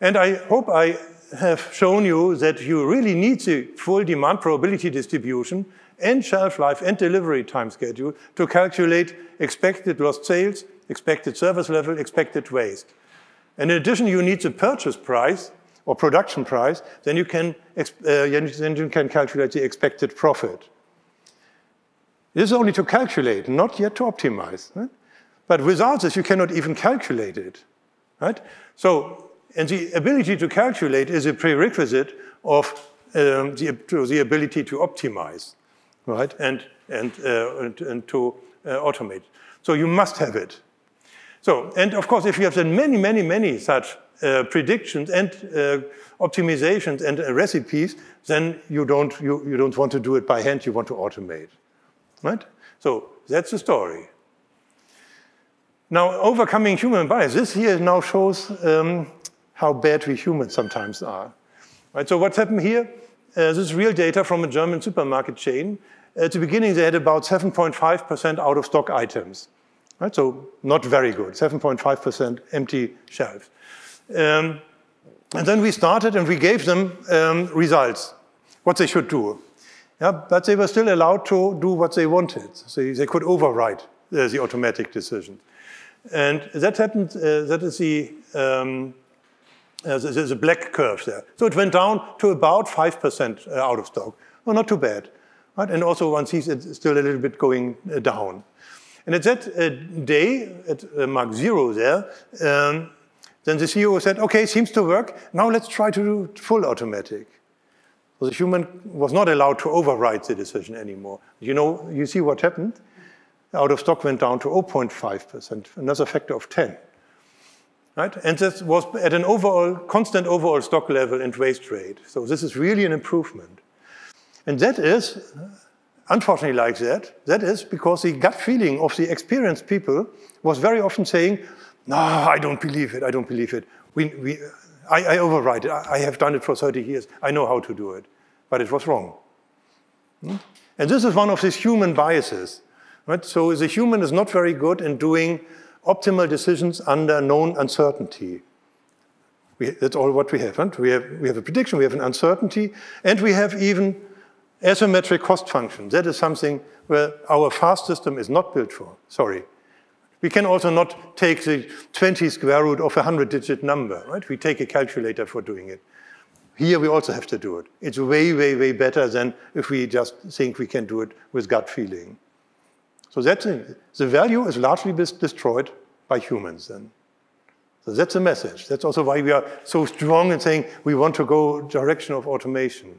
And I hope I have shown you that you really need the full demand probability distribution and shelf life and delivery time schedule to calculate expected lost sales, expected service level, expected waste. And in addition, you need the purchase price or production price, then you can, uh, then you can calculate the expected profit. This is only to calculate, not yet to optimize. Right? But without this, you cannot even calculate it. Right? So, and the ability to calculate is a prerequisite of um, the, the ability to optimize right? And, and, uh, and, and, to uh, automate. So you must have it. So, and of course, if you have done many, many, many such uh, predictions and uh, optimizations and uh, recipes, then you don't, you, you don't want to do it by hand, you want to automate, right? So that's the story. Now, overcoming human bias, this here now shows um, how bad we humans sometimes are. Right, so what's happened here? Uh, this is real data from a German supermarket chain. At the beginning, they had about 7.5% out of stock items. Right? So not very good, 7.5% empty shelves. Um, and then we started and we gave them um, results, what they should do. Yeah, but they were still allowed to do what they wanted. So they could override uh, the automatic decision. And that happened, uh, that is the um, uh, there's a black curve there. So it went down to about 5% uh, out of stock. Well, not too bad. Right? And also one sees it's still a little bit going uh, down. And at that uh, day, at mark zero there, um, Then the CEO said, okay, seems to work. Now let's try to do full automatic. So the human was not allowed to override the decision anymore. You know, you see what happened? Out of stock went down to 0.5%, another factor of 10. Right? And this was at an overall, constant overall stock level and waste rate. So this is really an improvement. And that is, unfortunately like that, that is because the gut feeling of the experienced people was very often saying, no, I don't believe it, I don't believe it. We, we, I, I override it, I have done it for 30 years, I know how to do it. But it was wrong. Hmm? And this is one of these human biases. Right? So the human is not very good in doing optimal decisions under known uncertainty. We, that's all what we have, right? we have. We have a prediction, we have an uncertainty, and we have even asymmetric cost functions. That is something where our fast system is not built for, sorry. We can also not take the 20 square root of a 100-digit number, right? We take a calculator for doing it. Here we also have to do it. It's way, way, way better than if we just think we can do it with gut feeling. So that's the value is largely destroyed by humans then. So that's the message. That's also why we are so strong in saying we want to go direction of automation.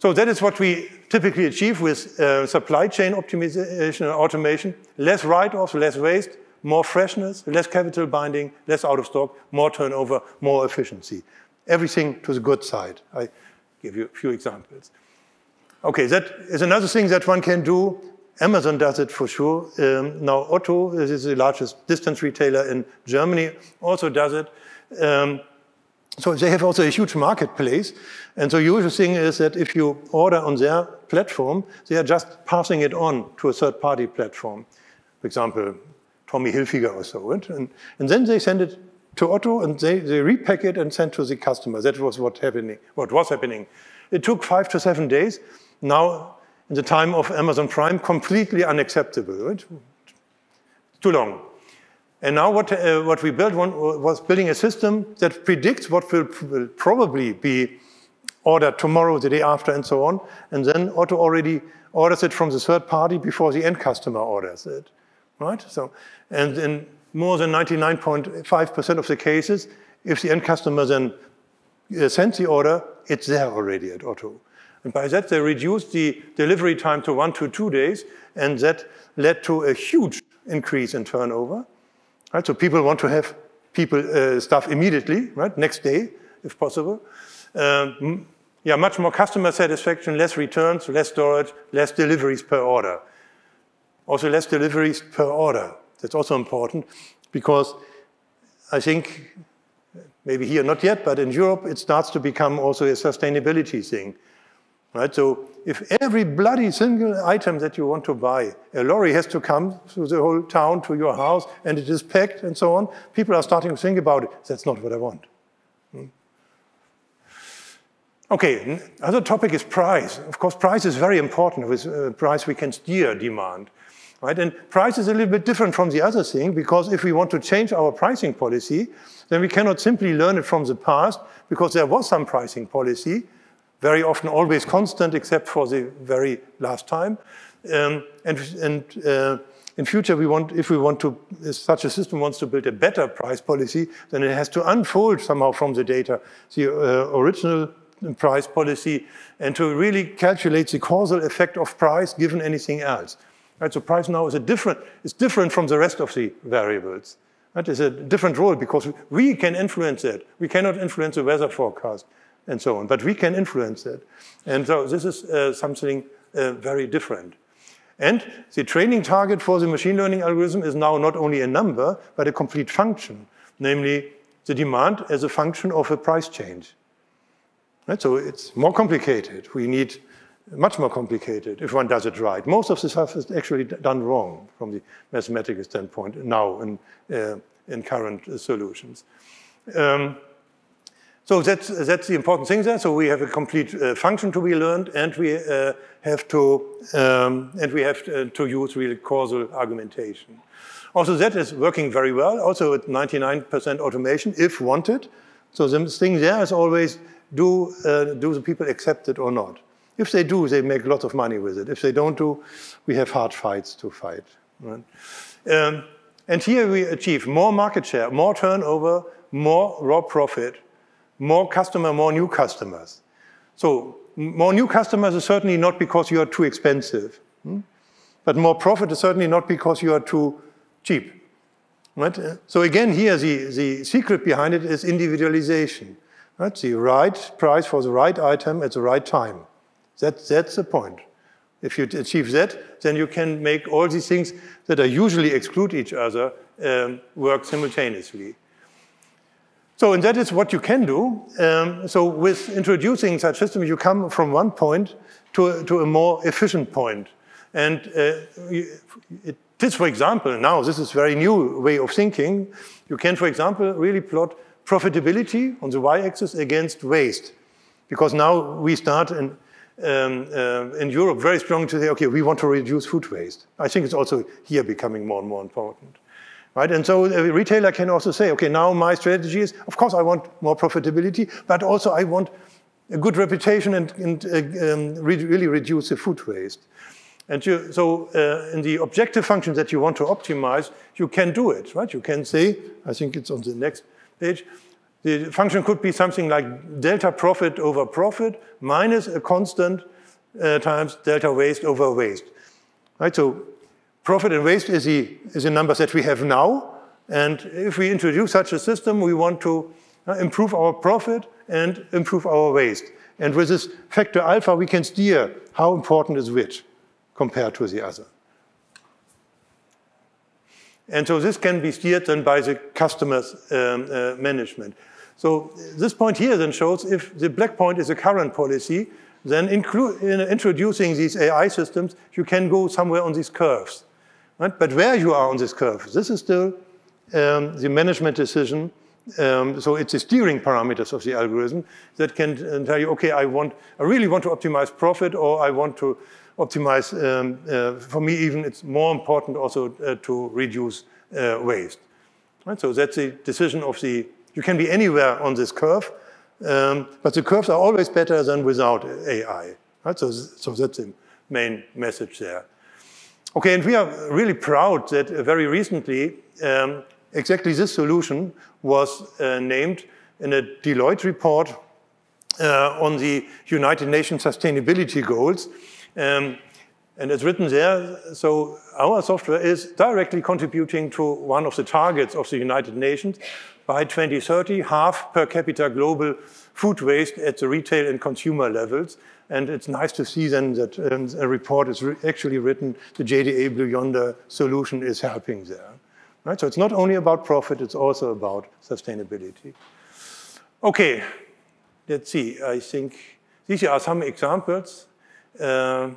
So that is what we typically achieve with uh, supply chain optimization and automation. Less write-offs, less waste, more freshness, less capital binding, less out of stock, more turnover, more efficiency. Everything to the good side. I give you a few examples. Okay, that is another thing that one can do. Amazon does it for sure. Um, now Otto, this is the largest distance retailer in Germany, also does it. Um, so they have also a huge marketplace. And the usual thing is that if you order on their platform, they are just passing it on to a third-party platform. For example, Tommy Hilfiger or so. And, and then they send it to Otto and they, they repack it and send to the customer. That was what, happening, what was happening. It took five to seven days. Now, in the time of Amazon Prime, completely unacceptable. Right? Too long. And now what, uh, what we built one, was building a system that predicts what will, will, probably be ordered tomorrow, the day after, and so on. And then Otto already orders it from the third party before the end customer orders it, right? So, and in more than 99.5% of the cases, if the end customer then uh, sends the order, it's there already at Otto. And by that, they reduced the delivery time to one to two days, and that led to a huge increase in turnover. Right? So people want to have people uh, stuff immediately, right? Next day, if possible. Um, yeah, much more customer satisfaction, less returns, less storage, less deliveries per order. Also less deliveries per order. That's also important because I think maybe here not yet, but in Europe it starts to become also a sustainability thing. Right? So if every bloody single item that you want to buy, a lorry has to come through the whole town to your house and it is packed and so on, people are starting to think about it. That's not what I want. Hmm. Okay, another topic is price. Of course, price is very important. With uh, price, we can steer demand. Right? And price is a little bit different from the other thing because if we want to change our pricing policy, then we cannot simply learn it from the past because there was some pricing policy very often always constant except for the very last time. Um, and, and uh, in future, we want, if we want to, such a system wants to build a better price policy, then it has to unfold somehow from the data the uh, original price policy and to really calculate the causal effect of price given anything else. Right, so price now is a different, it's different from the rest of the variables. That is a different role because we can influence it. We cannot influence the weather forecast and so on. But we can influence it. And so this is uh, something uh, very different. And the training target for the machine learning algorithm is now not only a number, but a complete function, namely the demand as a function of a price change. Right? So it's more complicated. We need much more complicated if one does it right. Most of the stuff is actually done wrong from the mathematical standpoint now in, uh, in current uh, solutions. Um, so that's, that's the important thing there. So we have a complete uh, function to be learned, and we uh, have to um, and we have to, uh, to, use really causal argumentation. Also, that is working very well. Also, at 99% automation, if wanted. So the thing there is always do uh, do the people accept it or not? If they do, they make lots of money with it. If they don't do, we have hard fights to fight. Right? Um, And here we achieve more market share, more turnover, more raw profit, more customer, more new customers. So more new customers is certainly not because you are too expensive. Hmm? But more profit is certainly not because you are too cheap. Right? So again, here the, the secret behind it is individualization. Right? The right price for the right item at the right time. That, that's the point. If you achieve that, then you can make all these things that are usually exclude each other um, work simultaneously. So, and that is what you can do. Um, so with introducing such systems, you come from one point to a, to a more efficient point. And uh, it, this, for example, now this is very new way of thinking. You can, for example, really plot profitability on the y-axis against waste. Because now we start in, um, uh, in Europe very strong to say, okay, we want to reduce food waste. I think it's also here becoming more and more important. Right? And so a retailer can also say, okay, now my strategy is, of course, I want more profitability, but also I want a good reputation and, and uh, um, re really reduce the food waste. And you, so uh, in the objective function that you want to optimize, you can do it, right? You can say, I think it's on the next page, the function could be something like delta profit over profit minus a constant uh, times delta waste over waste. Right? So Profit and waste is the, is the numbers that we have now. And if we introduce such a system, we want to uh, improve our profit and improve our waste. And with this factor alpha, we can steer how important is which compared to the other. And so this can be steered then by the customer's um, uh, management. So this point here then shows if the black point is a current policy, then in introducing these AI systems, you can go somewhere on these curves. Right? But where you are on this curve, this is still um, the management decision. Um, so it's the steering parameters of the algorithm that can uh, tell you, okay, I want, I really want to optimize profit, or I want to optimize. Um, uh, for me, even it's more important also uh, to reduce uh, waste. Right? So that's the decision of the. You can be anywhere on this curve, um, but the curves are always better than without AI. Right? So, so that's the main message there. Okay, and we are really proud that uh, very recently um, exactly this solution was uh, named in a Deloitte report uh, on the United Nations Sustainability Goals. Um, and it's written there, so our software is directly contributing to one of the targets of the United Nations. By 2030, half per capita global food waste at the retail and consumer levels. And it's nice to see then that um, a report is actually written, the JDA Blue Yonder solution is helping there. Right? So it's not only about profit, it's also about sustainability. Okay, let's see. I think these are some examples. Uh,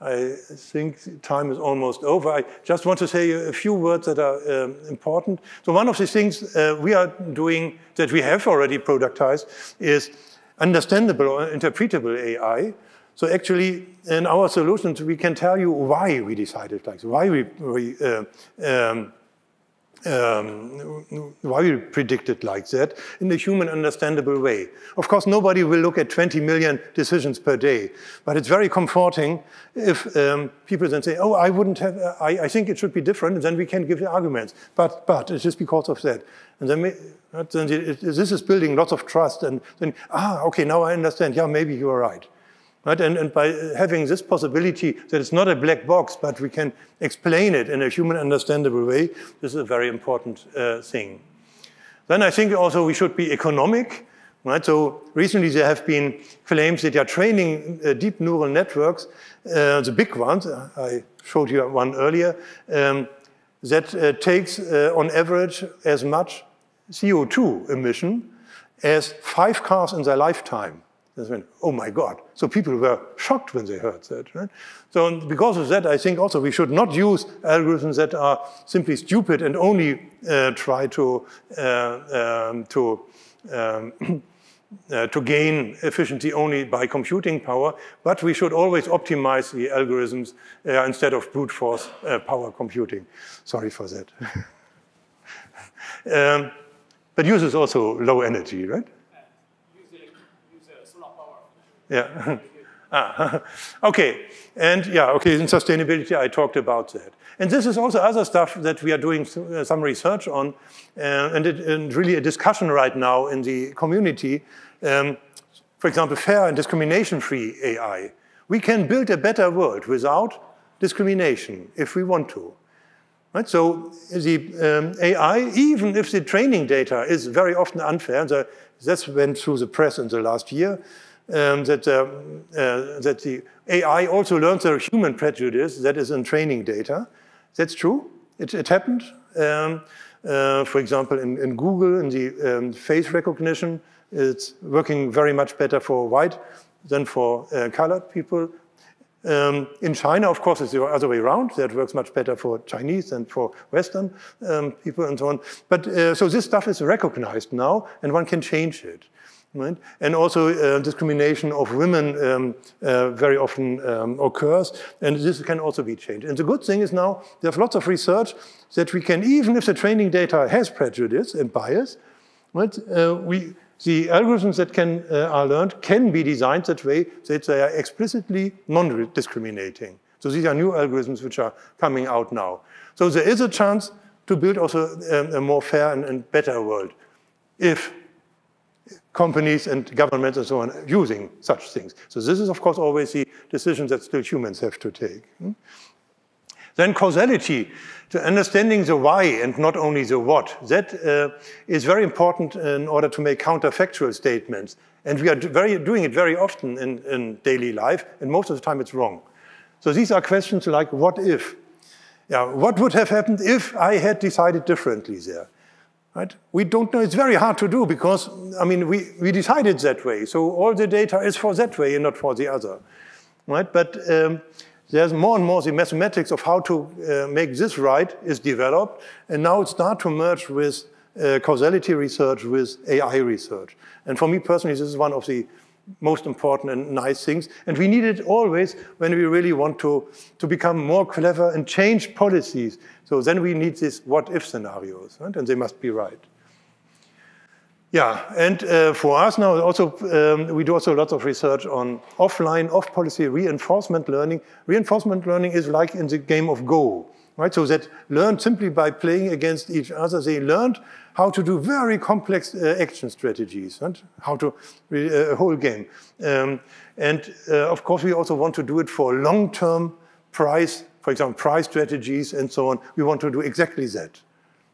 I think time is almost over. I just want to say a few words that are um, important. So one of the things uh, we are doing that we have already productized is understandable or interpretable AI. So actually, in our solutions, we can tell you why we decided like why we, we uh, um, um, why we predict it like that in a human understandable way. Of course, nobody will look at 20 million decisions per day, but it's very comforting if um, people then say, oh, I wouldn't have, I, I, think it should be different, and then we can give the arguments. But, but it's just because of that. And then, then it, this is building lots of trust, and then, ah, okay, now I understand, yeah, maybe you are right. Right? And, and, by having this possibility that it's not a black box, but we can explain it in a human understandable way, this is a very important uh, thing. Then I think also we should be economic. Right? So recently there have been claims that you are training uh, deep neural networks, uh, the big ones, uh, I showed you one earlier, um, that uh, takes uh, on average as much CO2 emission as five cars in their lifetime. Went, oh my God. So people were shocked when they heard that. Right? So because of that, I think also we should not use algorithms that are simply stupid and only uh, try to, uh, um, to, um, (clears throat) uh, to gain efficiency only by computing power, but we should always optimize the algorithms uh, instead of brute force uh, power computing. Sorry for that. (laughs) um, but uses also low energy, right? Yeah. (laughs) Ah, (laughs) okay, and yeah, okay, in sustainability, I talked about that. And this is also other stuff that we are doing uh, some research on, uh, and, it, and, really a discussion right now in the community. Um, for example, fair and discrimination-free AI. We can build a better world without discrimination if we want to. Right? So the um, AI, even if the training data is very often unfair, and the, that's went through the press in the last year, um, that, uh, uh, that the AI also learns the human prejudice that is in training data. That's true. It, it happened. Um, uh, for example, in, in, Google, in the um, face recognition, it's working very much better for white than for uh, colored people. Um, in China, of course, it's the other way around. That works much better for Chinese than for Western um, people and so on. But uh, so this stuff is recognized now, and one can change it. Right? And also uh, discrimination of women um, uh, very often um, occurs, and this can also be changed. And the good thing is now there's lots of research that we can, even if the training data has prejudice and bias, right, uh, we, the algorithms that can, uh, are learned can be designed that way that they are explicitly non-discriminating. So these are new algorithms which are coming out now. So there is a chance to build also um, a more fair and, and better world if companies and governments and so on using such things. So this is, of course, always the decision that still humans have to take. Hmm? Then causality, to understanding the why and not only the what. That uh, is very important in order to make counterfactual statements. And we are very, doing it very often in, in daily life, and most of the time it's wrong. So these are questions like, what if? Yeah, what would have happened if I had decided differently there? Right? We don't know, it's very hard to do because, I mean, we, we decided that way. So all the data is for that way and not for the other. Right? But um, there's more and more the mathematics of how to uh, make this right is developed. And now it starts to merge with uh, causality research with AI research. And for me personally, this is one of the most important and nice things. And we need it always when we really want to, to become more clever and change policies. So then we need these what-if scenarios, right? and they must be right. Yeah, and uh, for us now also, um, we do also lots of research on offline, off-policy reinforcement learning. Reinforcement learning is like in the game of Go, right? So that learned simply by playing against each other. They learned how to do very complex uh, action strategies, and how to, uh, a whole game. Um, and uh, of course, we also want to do it for long-term price, for example, price strategies and so on. We want to do exactly that,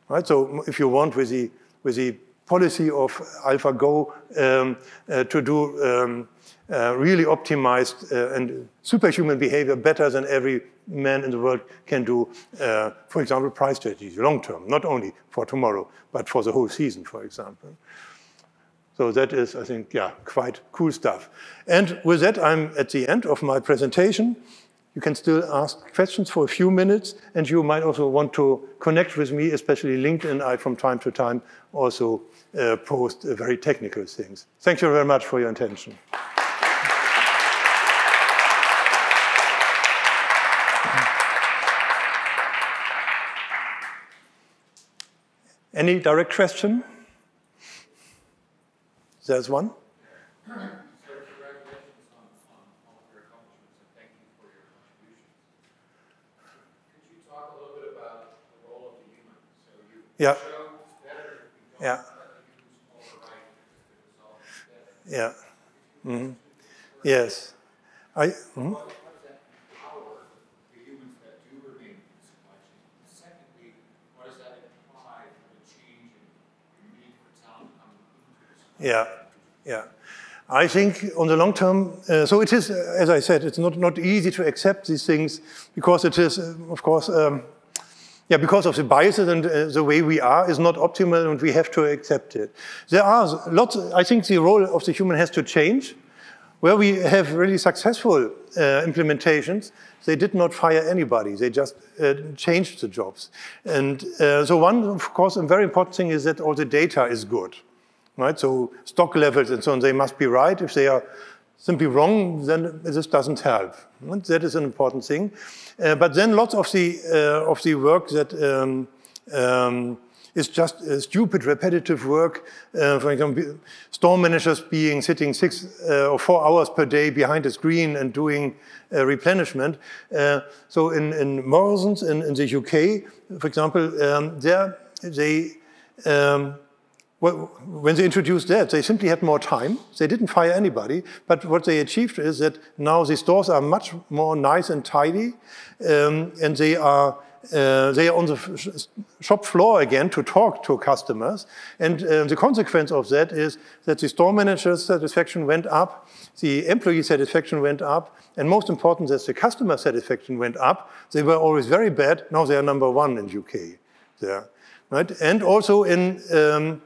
right? So if you want with the, with the policy of AlphaGo um, uh, to do um, uh, really optimized and superhuman behavior better than every man in the world can do, uh, for example, price strategies, long term, not only for tomorrow, but for the whole season, for example. So that is, I think, yeah, quite cool stuff. And with that, I'm at the end of my presentation. You can still ask questions for a few minutes, and you might also want to connect with me, especially LinkedIn. I, from time to time, also uh, post uh, very technical things. Thank you very much for your attention. Any direct question? There's one. Yeah. Yeah. Yeah. Mm -hmm. Yes. I. Mm -hmm. Yeah, yeah. I think on the long term, uh, so it is, uh, as I said, it's not, not easy to accept these things because it is, uh, of course, um, yeah, because of the biases and uh, the way we are is not optimal and we have to accept it. There are lots, I think the role of the human has to change. Where we have really successful uh, implementations, they did not fire anybody. They just uh, changed the jobs. And uh, so one, of course, a very important thing is that all the data is good right? So stock levels and so on, they must be right. If they are simply wrong, then this doesn't help. And that is an important thing. Uh, but then lots of the, uh, of the work that um, um, is just uh, stupid, repetitive work. Uh, for example, store managers being sitting six uh, or four hours per day behind a screen and doing uh, replenishment. So in, in Morrisons in, in, the UK, for example, um, there they um, well, when they introduced that, they simply had more time. They didn't fire anybody, but what they achieved is that now the stores are much more nice and tidy, um, and they are uh, they are on the shop floor again to talk to customers. And uh, the consequence of that is that the store manager's satisfaction went up, the employee satisfaction went up, and most important, that the customer satisfaction went up. They were always very bad. Now they are number one in UK there, right? And also in um,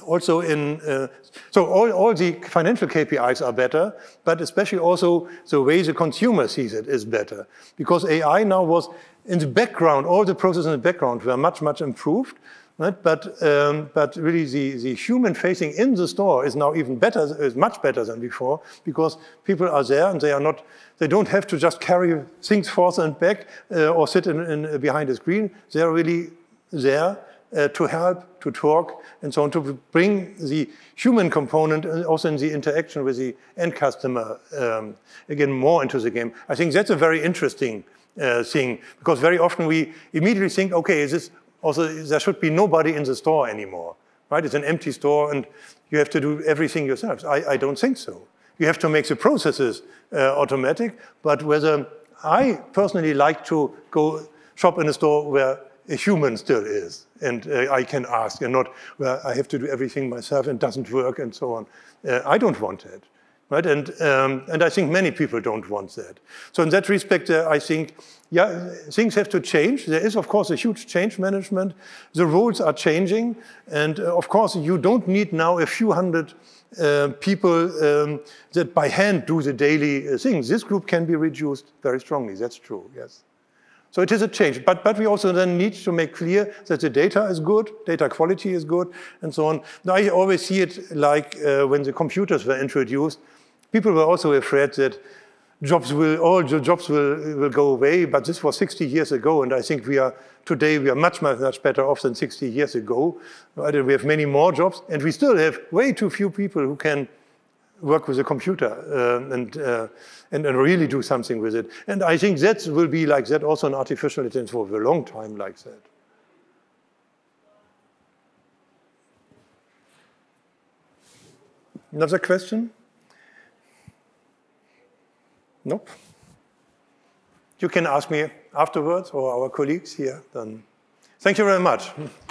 also in, uh, so all, all the financial KPIs are better, but especially also the way the consumer sees it is better. Because AI now was in the background, all the processes in the background were much, much improved. Right? But, um, but really the, the human facing in the store is now even better, is much better than before because people are there and they are not, they don't have to just carry things forth and back uh, or sit in, in, behind a screen. They're really there uh, to help, to talk, and so on, to bring the human component also in the interaction with the end customer um, again more into the game. I think that's a very interesting uh, thing because very often we immediately think, okay, is this also there should be nobody in the store anymore, right? It's an empty store and you have to do everything yourself. I, I don't think so. You have to make the processes uh, automatic, but whether I personally like to go shop in a store where a human still is, and uh, I can ask, and not where I have to do everything myself and doesn't work and so on. Uh, I don't want that right? And, um, and I think many people don't want that. So in that respect, uh, I think, yeah, things have to change. There is, of course, a huge change management. The rules are changing. And uh, of course, you don't need now a few hundred uh, people um, that by hand do the daily uh, things. This group can be reduced very strongly. That's true, yes. So it is a change, but, but we also then need to make clear that the data is good, data quality is good, and so on. Now, I always see it like uh, when the computers were introduced, People were also afraid that jobs will, all jobs will, will go away, but this was 60 years ago, and I think we are, today we are much, much, much better off than 60 years ago. Right? We have many more jobs, and we still have way too few people who can work with a computer uh, and, uh, and, and really do something with it. And I think that will be like that also in artificial intelligence for a long time like that. Another question? Nope. You can ask me afterwards or our colleagues here. Then thank you very much. (laughs)